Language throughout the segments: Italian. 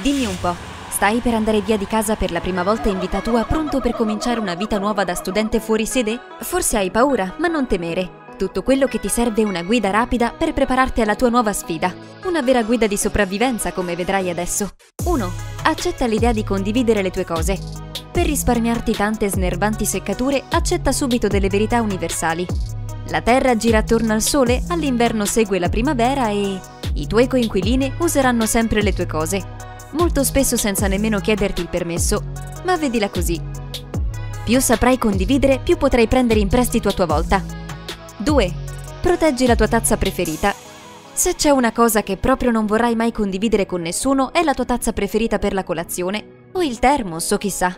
Dimmi un po', stai per andare via di casa per la prima volta in vita tua, pronto per cominciare una vita nuova da studente fuori sede? Forse hai paura, ma non temere. Tutto quello che ti serve è una guida rapida per prepararti alla tua nuova sfida. Una vera guida di sopravvivenza, come vedrai adesso. 1. Accetta l'idea di condividere le tue cose. Per risparmiarti tante snervanti seccature, accetta subito delle verità universali. La Terra gira attorno al Sole, all'inverno segue la primavera e i tuoi coinquilini useranno sempre le tue cose. Molto spesso senza nemmeno chiederti il permesso, ma vedila così. Più saprai condividere, più potrai prendere in prestito a tua volta. 2. Proteggi la tua tazza preferita. Se c'è una cosa che proprio non vorrai mai condividere con nessuno, è la tua tazza preferita per la colazione. O il termos, o chissà.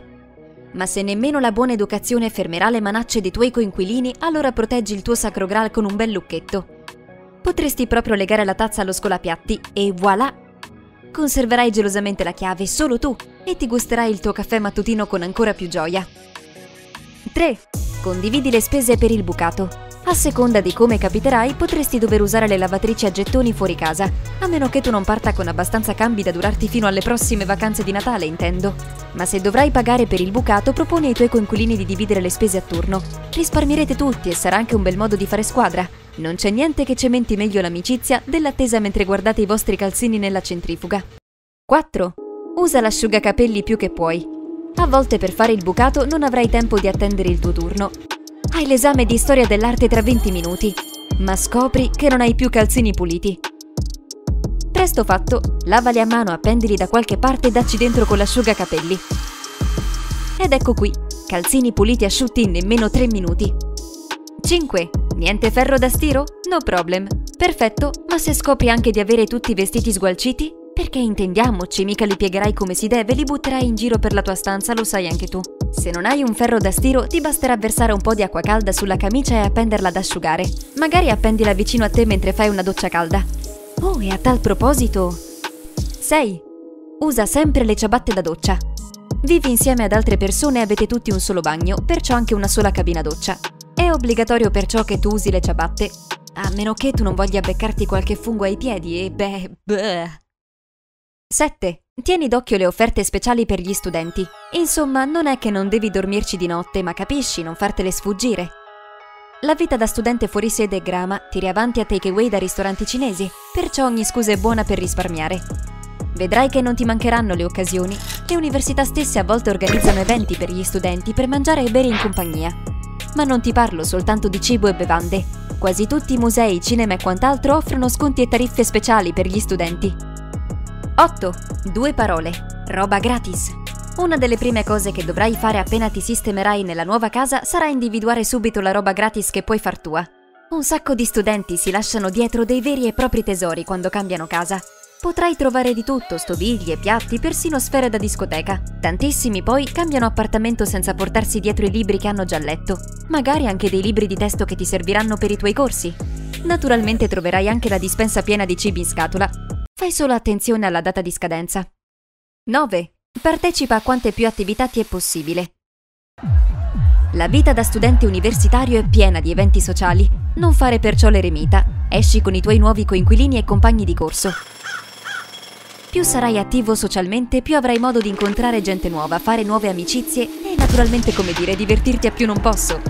Ma se nemmeno la buona educazione fermerà le manacce dei tuoi coinquilini, allora proteggi il tuo sacro graal con un bel lucchetto. Potresti proprio legare la tazza allo scolapiatti e voilà! Conserverai gelosamente la chiave solo tu e ti gusterai il tuo caffè mattutino con ancora più gioia. 3. Condividi le spese per il bucato. A seconda di come capiterai, potresti dover usare le lavatrici a gettoni fuori casa, a meno che tu non parta con abbastanza cambi da durarti fino alle prossime vacanze di Natale, intendo. Ma se dovrai pagare per il bucato, proponi ai tuoi coinquilini di dividere le spese a turno. Risparmierete tutti e sarà anche un bel modo di fare squadra. Non c'è niente che cementi meglio l'amicizia dell'attesa mentre guardate i vostri calzini nella centrifuga. 4. Usa l'asciugacapelli più che puoi. A volte per fare il bucato non avrai tempo di attendere il tuo turno. Hai l'esame di storia dell'arte tra 20 minuti, ma scopri che non hai più calzini puliti. Presto fatto, lavali a mano, appendili da qualche parte e dacci dentro con l'asciugacapelli. Ed ecco qui, calzini puliti asciutti in nemmeno 3 minuti. 5. Niente ferro da stiro? No problem. Perfetto, ma se scopri anche di avere tutti i vestiti sgualciti? Perché intendiamoci, mica li piegherai come si deve, li butterai in giro per la tua stanza, lo sai anche tu. Se non hai un ferro da stiro, ti basterà versare un po' di acqua calda sulla camicia e appenderla ad asciugare. Magari appendila vicino a te mentre fai una doccia calda. Oh, e a tal proposito... 6. Usa sempre le ciabatte da doccia. Vivi insieme ad altre persone e avete tutti un solo bagno, perciò anche una sola cabina doccia. Obbligatorio perciò che tu usi le ciabatte, a meno che tu non voglia beccarti qualche fungo ai piedi e beh... beh. 7. Tieni d'occhio le offerte speciali per gli studenti. Insomma, non è che non devi dormirci di notte, ma capisci, non fartele sfuggire. La vita da studente fuori sede è grama, tiri avanti a takeaway da ristoranti cinesi, perciò ogni scusa è buona per risparmiare. Vedrai che non ti mancheranno le occasioni. Le università stesse a volte organizzano eventi per gli studenti per mangiare e bere in compagnia. Ma non ti parlo soltanto di cibo e bevande. Quasi tutti i musei, cinema e quant'altro offrono sconti e tariffe speciali per gli studenti. 8. Due parole. Roba gratis. Una delle prime cose che dovrai fare appena ti sistemerai nella nuova casa sarà individuare subito la roba gratis che puoi far tua. Un sacco di studenti si lasciano dietro dei veri e propri tesori quando cambiano casa. Potrai trovare di tutto, stoviglie, piatti, persino sfere da discoteca. Tantissimi poi cambiano appartamento senza portarsi dietro i libri che hanno già letto, magari anche dei libri di testo che ti serviranno per i tuoi corsi. Naturalmente troverai anche la dispensa piena di cibi in scatola, Fai solo attenzione alla data di scadenza. 9. Partecipa a quante più attività ti è possibile. La vita da studente universitario è piena di eventi sociali. Non fare perciò l'eremita. Esci con i tuoi nuovi coinquilini e compagni di corso. Più sarai attivo socialmente, più avrai modo di incontrare gente nuova, fare nuove amicizie e naturalmente, come dire, divertirti a più non posso.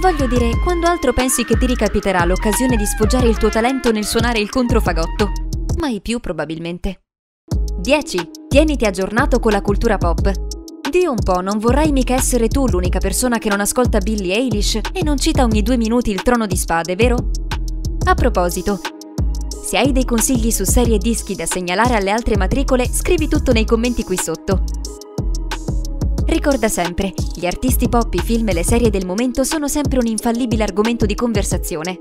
Voglio dire, quando altro pensi che ti ricapiterà l'occasione di sfoggiare il tuo talento nel suonare il controfagotto? Mai più probabilmente. 10. Tieniti aggiornato con la cultura pop. Dio un po', non vorrai mica essere tu l'unica persona che non ascolta Billie Eilish e non cita ogni due minuti il trono di spade, vero? A proposito, se hai dei consigli su serie dischi da segnalare alle altre matricole, scrivi tutto nei commenti qui sotto. Ricorda sempre, gli artisti pop, i film e le serie del momento sono sempre un infallibile argomento di conversazione.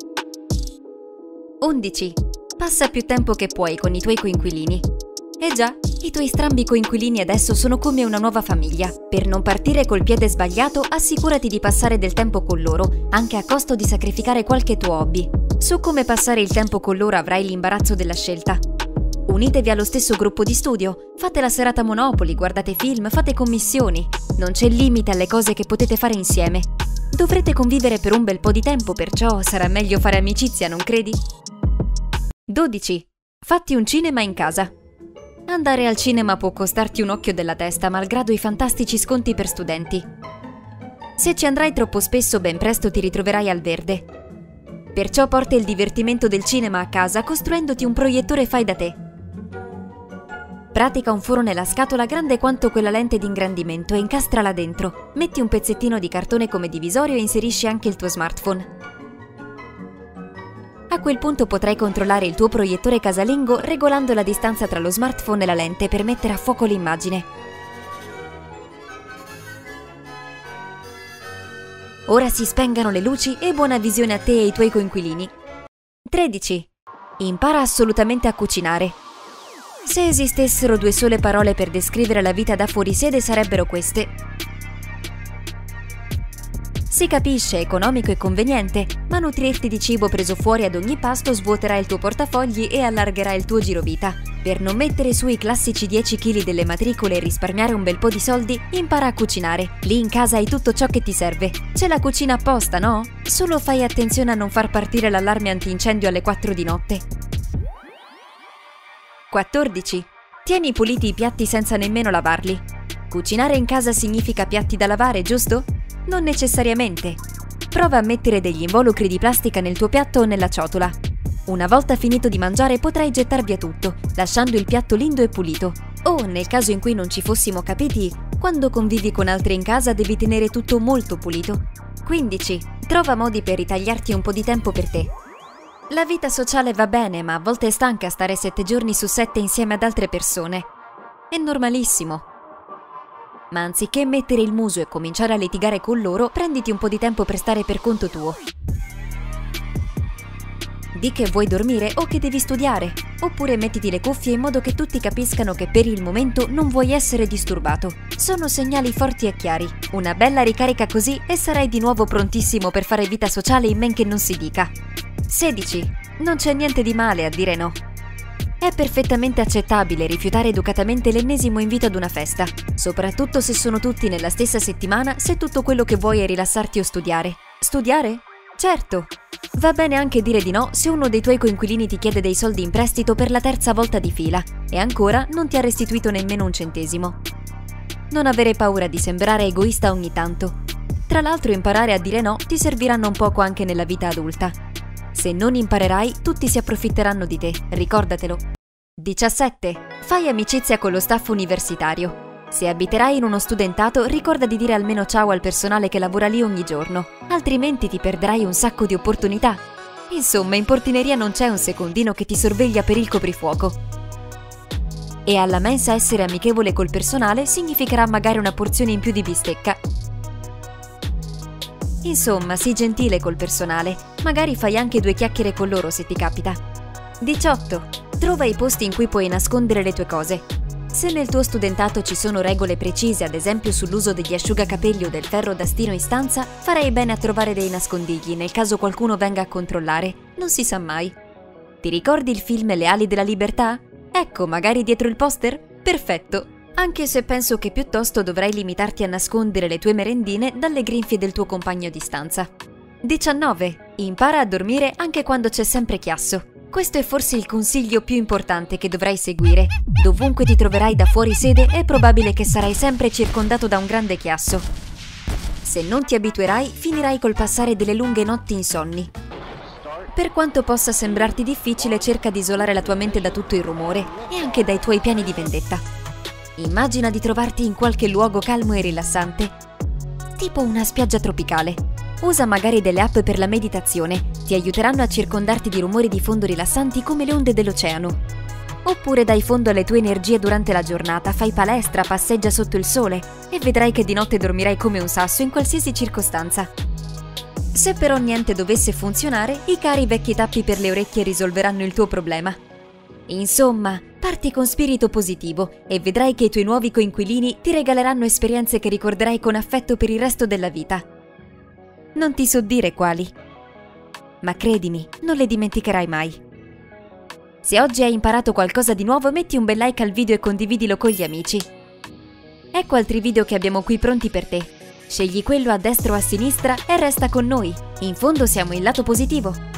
11. Passa più tempo che puoi con i tuoi coinquilini. Eh già, i tuoi strambi coinquilini adesso sono come una nuova famiglia. Per non partire col piede sbagliato, assicurati di passare del tempo con loro, anche a costo di sacrificare qualche tuo hobby. Su come passare il tempo con loro avrai l'imbarazzo della scelta. Unitevi allo stesso gruppo di studio, fate la serata Monopoli, guardate film, fate commissioni. Non c'è limite alle cose che potete fare insieme. Dovrete convivere per un bel po' di tempo, perciò sarà meglio fare amicizia, non credi? 12. Fatti un cinema in casa. Andare al cinema può costarti un occhio della testa, malgrado i fantastici sconti per studenti. Se ci andrai troppo spesso, ben presto ti ritroverai al verde. Perciò porta il divertimento del cinema a casa costruendoti un proiettore fai da te. Pratica un foro nella scatola grande quanto quella lente di ingrandimento e incastrala dentro. Metti un pezzettino di cartone come divisorio e inserisci anche il tuo smartphone. A quel punto potrai controllare il tuo proiettore casalingo regolando la distanza tra lo smartphone e la lente per mettere a fuoco l'immagine. Ora si spengano le luci e buona visione a te e ai tuoi coinquilini. 13. Impara assolutamente a cucinare. Se esistessero due sole parole per descrivere la vita da fuori sede sarebbero queste. Si capisce, economico e conveniente, ma nutrirti di cibo preso fuori ad ogni pasto svuoterà il tuo portafogli e allargherà il tuo girovita. Per non mettere su i classici 10 kg delle matricole e risparmiare un bel po' di soldi, impara a cucinare. Lì in casa hai tutto ciò che ti serve. C'è la cucina apposta, no? Solo fai attenzione a non far partire l'allarme antincendio alle 4 di notte. 14. Tieni puliti i piatti senza nemmeno lavarli. Cucinare in casa significa piatti da lavare, giusto? Non necessariamente. Prova a mettere degli involucri di plastica nel tuo piatto o nella ciotola. Una volta finito di mangiare potrai gettar via tutto, lasciando il piatto lindo e pulito. O, nel caso in cui non ci fossimo capiti, quando convivi con altri in casa devi tenere tutto molto pulito. 15. Trova modi per ritagliarti un po' di tempo per te. La vita sociale va bene, ma a volte è stanca stare sette giorni su sette insieme ad altre persone. È normalissimo ma anziché mettere il muso e cominciare a litigare con loro, prenditi un po' di tempo per stare per conto tuo. Di che vuoi dormire o che devi studiare, oppure mettiti le cuffie in modo che tutti capiscano che per il momento non vuoi essere disturbato. Sono segnali forti e chiari. Una bella ricarica così e sarai di nuovo prontissimo per fare vita sociale in men che non si dica. 16. Non c'è niente di male a dire no. È perfettamente accettabile rifiutare educatamente l'ennesimo invito ad una festa, soprattutto se sono tutti nella stessa settimana se tutto quello che vuoi è rilassarti o studiare. Studiare? Certo! Va bene anche dire di no se uno dei tuoi coinquilini ti chiede dei soldi in prestito per la terza volta di fila e ancora non ti ha restituito nemmeno un centesimo. Non avere paura di sembrare egoista ogni tanto. Tra l'altro imparare a dire no ti serviranno un poco anche nella vita adulta. Se non imparerai, tutti si approfitteranno di te, ricordatelo. 17. Fai amicizia con lo staff universitario. Se abiterai in uno studentato, ricorda di dire almeno ciao al personale che lavora lì ogni giorno, altrimenti ti perderai un sacco di opportunità. Insomma, in portineria non c'è un secondino che ti sorveglia per il coprifuoco. E alla mensa essere amichevole col personale significherà magari una porzione in più di bistecca. Insomma, sii gentile col personale, magari fai anche due chiacchiere con loro se ti capita. 18. Trova i posti in cui puoi nascondere le tue cose. Se nel tuo studentato ci sono regole precise, ad esempio sull'uso degli asciugacapelli o del ferro da stiro in stanza, farei bene a trovare dei nascondigli nel caso qualcuno venga a controllare. Non si sa mai. Ti ricordi il film Le ali della libertà? Ecco, magari dietro il poster? Perfetto! Anche se penso che piuttosto dovrai limitarti a nascondere le tue merendine dalle grinfie del tuo compagno di stanza. 19. Impara a dormire anche quando c'è sempre chiasso. Questo è forse il consiglio più importante che dovrai seguire. Dovunque ti troverai da fuori sede è probabile che sarai sempre circondato da un grande chiasso. Se non ti abituerai, finirai col passare delle lunghe notti insonni. Per quanto possa sembrarti difficile, cerca di isolare la tua mente da tutto il rumore e anche dai tuoi piani di vendetta. Immagina di trovarti in qualche luogo calmo e rilassante, tipo una spiaggia tropicale. Usa magari delle app per la meditazione, ti aiuteranno a circondarti di rumori di fondo rilassanti come le onde dell'oceano. Oppure dai fondo alle tue energie durante la giornata, fai palestra, passeggia sotto il sole e vedrai che di notte dormirai come un sasso in qualsiasi circostanza. Se però niente dovesse funzionare, i cari vecchi tappi per le orecchie risolveranno il tuo problema. Insomma, parti con spirito positivo e vedrai che i tuoi nuovi coinquilini ti regaleranno esperienze che ricorderai con affetto per il resto della vita. Non ti so dire quali, ma credimi, non le dimenticherai mai. Se oggi hai imparato qualcosa di nuovo, metti un bel like al video e condividilo con gli amici. Ecco altri video che abbiamo qui pronti per te. Scegli quello a destra o a sinistra e resta con noi. In fondo siamo il lato positivo.